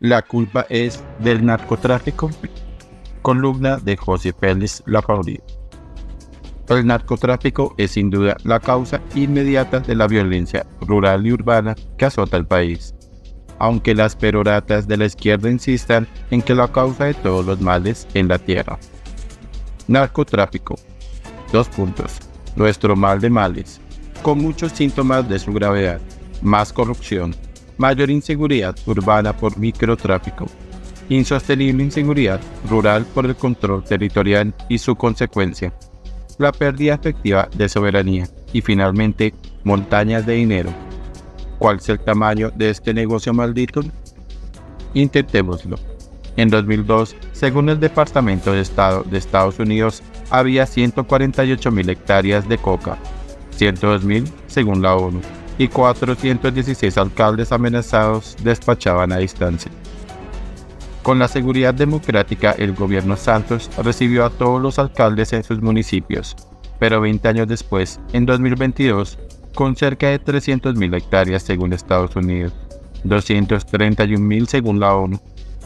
La culpa es del narcotráfico. Columna de José Félix Lapauri. El narcotráfico es sin duda la causa inmediata de la violencia rural y urbana que azota el país. Aunque las peroratas de la izquierda insistan en que la causa de todos los males en la tierra. Narcotráfico. Dos puntos. Nuestro mal de males. Con muchos síntomas de su gravedad. Más corrupción, mayor inseguridad urbana por microtráfico, insostenible inseguridad rural por el control territorial y su consecuencia, la pérdida efectiva de soberanía y finalmente montañas de dinero. ¿Cuál es el tamaño de este negocio maldito? Intentémoslo. En 2002, según el Departamento de Estado de Estados Unidos, había 148.000 hectáreas de coca, 102.000 según la ONU y 416 alcaldes amenazados despachaban a distancia. Con la seguridad democrática, el gobierno Santos recibió a todos los alcaldes en sus municipios, pero 20 años después, en 2022, con cerca de 300.000 hectáreas según Estados Unidos, 231.000 según la ONU,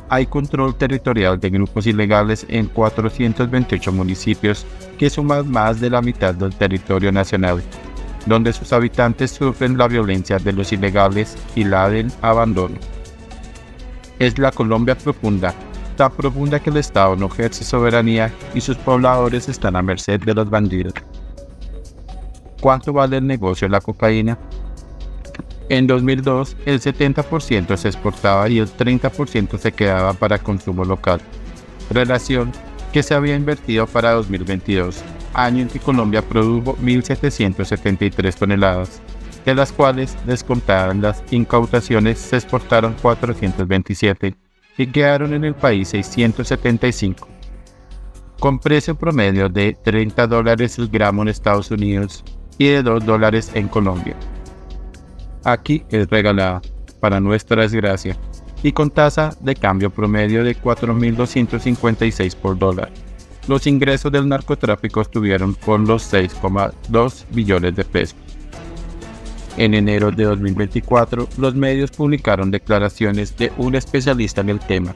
hay control territorial de grupos ilegales en 428 municipios que suman más de la mitad del territorio nacional donde sus habitantes sufren la violencia de los ilegales y la del abandono. Es la Colombia profunda, tan profunda que el Estado no ejerce soberanía y sus pobladores están a merced de los bandidos. ¿Cuánto vale el negocio de la cocaína? En 2002, el 70% se exportaba y el 30% se quedaba para consumo local, relación que se había invertido para 2022 año en que Colombia produjo 1.773 toneladas, de las cuales, descontadas las incautaciones, se exportaron 427 y quedaron en el país 675, con precio promedio de 30 dólares el gramo en Estados Unidos y de 2 dólares en Colombia. Aquí es regalada, para nuestra desgracia, y con tasa de cambio promedio de 4.256 por dólar los ingresos del narcotráfico estuvieron por los 6,2 billones de pesos. En enero de 2024, los medios publicaron declaraciones de un especialista en el tema.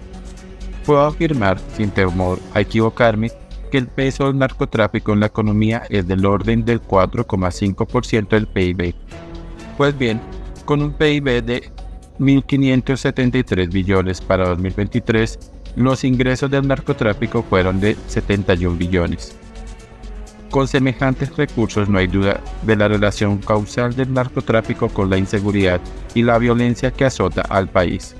Puedo afirmar, sin temor a equivocarme, que el peso del narcotráfico en la economía es del orden del 4,5% del PIB. Pues bien, con un PIB de 1.573 billones para 2023, los ingresos del narcotráfico fueron de 71 billones. Con semejantes recursos no hay duda de la relación causal del narcotráfico con la inseguridad y la violencia que azota al país.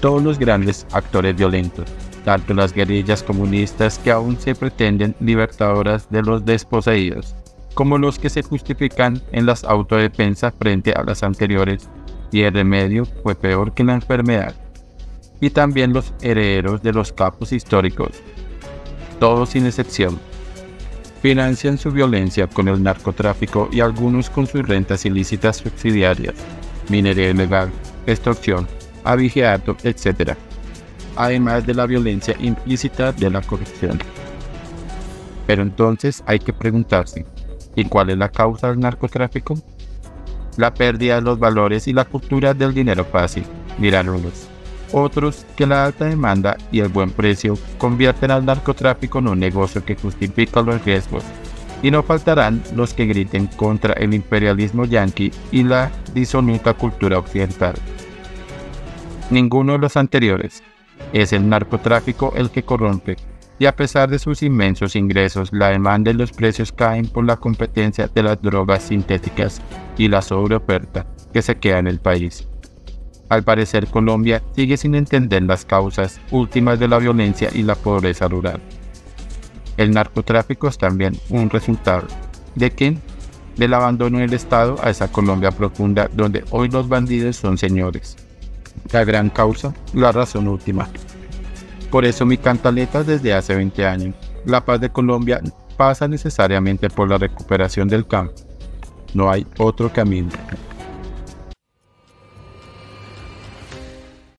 Todos los grandes actores violentos, tanto las guerrillas comunistas que aún se pretenden libertadoras de los desposeídos, como los que se justifican en las autodefensas frente a las anteriores, y el remedio fue peor que la enfermedad y también los herederos de los capos históricos, todos sin excepción. Financian su violencia con el narcotráfico y algunos con sus rentas ilícitas subsidiarias, minería ilegal, extorsión, abigeato, etc. Además de la violencia implícita de la corrupción. Pero entonces hay que preguntarse, ¿y cuál es la causa del narcotráfico? La pérdida de los valores y la cultura del dinero fácil, dirán unos otros que la alta demanda y el buen precio convierten al narcotráfico en un negocio que justifica los riesgos. Y no faltarán los que griten contra el imperialismo yanqui y la disoluta cultura occidental. Ninguno de los anteriores. Es el narcotráfico el que corrompe, y a pesar de sus inmensos ingresos, la demanda y los precios caen por la competencia de las drogas sintéticas y la sobreoferta que se queda en el país. Al parecer Colombia sigue sin entender las causas últimas de la violencia y la pobreza rural. El narcotráfico es también un resultado de qué? Del abandono del Estado a esa Colombia profunda donde hoy los bandidos son señores. La gran causa, la razón última. Por eso mi cantaleta desde hace 20 años. La paz de Colombia pasa necesariamente por la recuperación del campo. No hay otro camino.